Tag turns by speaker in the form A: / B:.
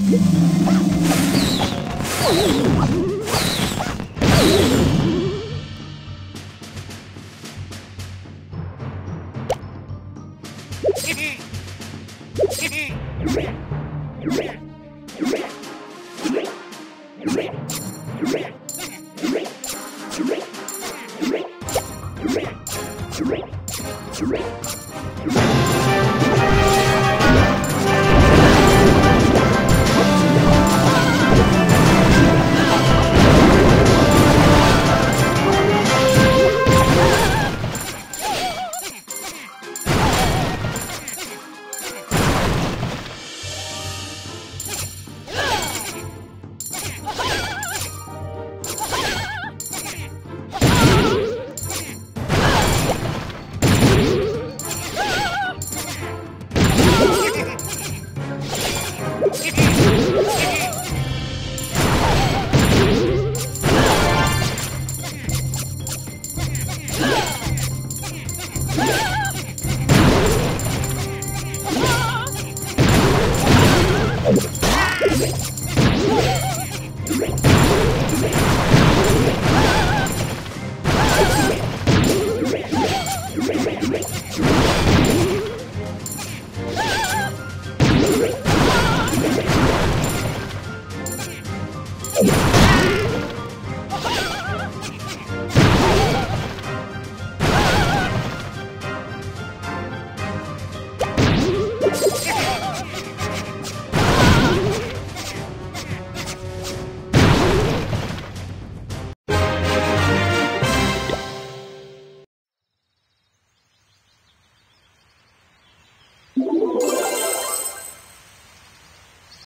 A: Yeah.
B: you